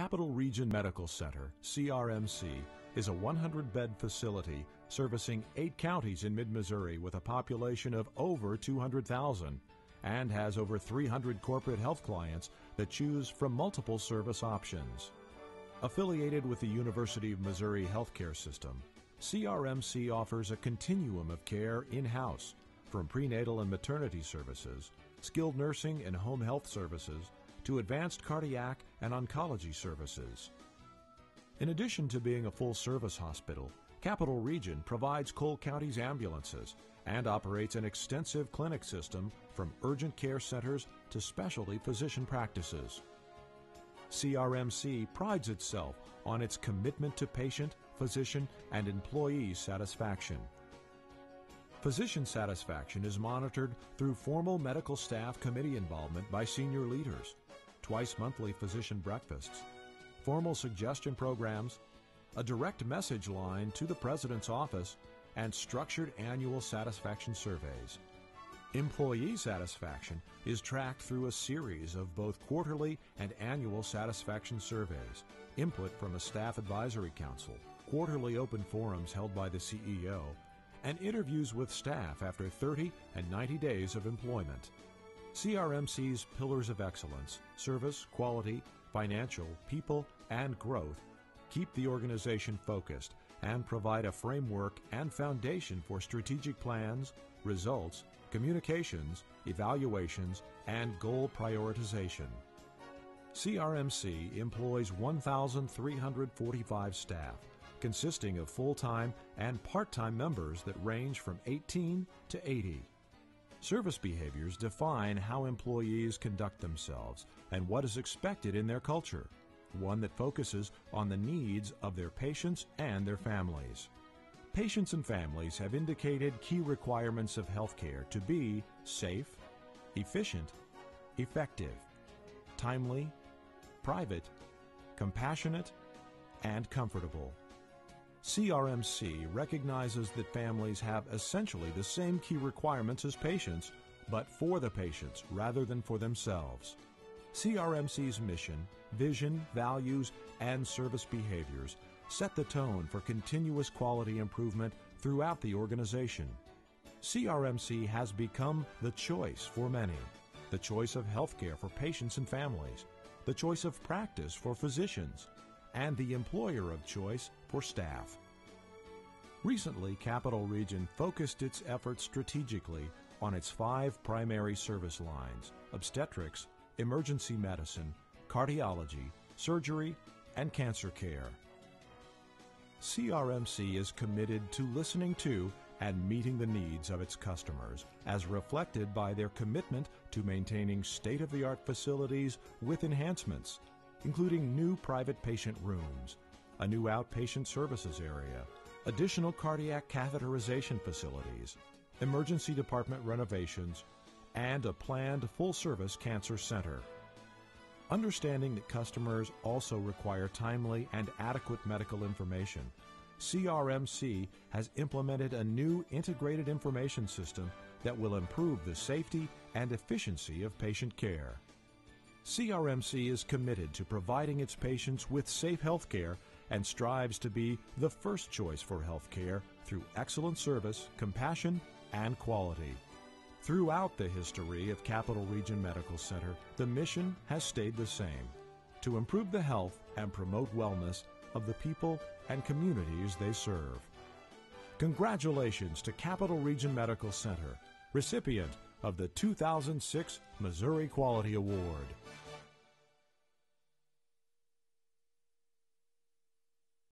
Capital Region Medical Center, CRMC, is a 100 bed facility servicing eight counties in mid Missouri with a population of over 200,000 and has over 300 corporate health clients that choose from multiple service options. Affiliated with the University of Missouri Healthcare System, CRMC offers a continuum of care in house from prenatal and maternity services, skilled nursing and home health services, to advanced cardiac and oncology services. In addition to being a full service hospital, Capital Region provides Cole County's ambulances and operates an extensive clinic system from urgent care centers to specialty physician practices. CRMC prides itself on its commitment to patient, physician, and employee satisfaction. Physician satisfaction is monitored through formal medical staff committee involvement by senior leaders, twice monthly physician breakfasts, formal suggestion programs, a direct message line to the President's office, and structured annual satisfaction surveys. Employee satisfaction is tracked through a series of both quarterly and annual satisfaction surveys, input from a staff advisory council, quarterly open forums held by the CEO, and interviews with staff after 30 and 90 days of employment. CRMC's pillars of excellence, service, quality, financial, people, and growth keep the organization focused and provide a framework and foundation for strategic plans, results, communications, evaluations, and goal prioritization. CRMC employs 1,345 staff consisting of full time and part time members that range from 18 to 80. Service behaviors define how employees conduct themselves and what is expected in their culture, one that focuses on the needs of their patients and their families. Patients and families have indicated key requirements of healthcare to be safe, efficient, effective, timely, private, compassionate, and comfortable. CRMC recognizes that families have essentially the same key requirements as patients, but for the patients rather than for themselves. CRMC's mission, vision, values, and service behaviors set the tone for continuous quality improvement throughout the organization. CRMC has become the choice for many, the choice of healthcare for patients and families, the choice of practice for physicians, and the employer of choice for staff. Recently, Capital Region focused its efforts strategically on its five primary service lines obstetrics, emergency medicine, cardiology, surgery, and cancer care. CRMC is committed to listening to and meeting the needs of its customers, as reflected by their commitment to maintaining state of the art facilities with enhancements, including new private patient rooms, a new outpatient services area, additional cardiac catheterization facilities, emergency department renovations, and a planned full service cancer center. Understanding that customers also require timely and adequate medical information, CRMC has implemented a new integrated information system that will improve the safety and efficiency of patient care. CRMC is committed to providing its patients with safe health care and strives to be the first choice for health care through excellent service, compassion, and quality. Throughout the history of Capital Region Medical Center, the mission has stayed the same to improve the health and promote wellness of the people and communities they serve. Congratulations to Capital Region Medical Center, recipient of the 2006 Missouri Quality Award.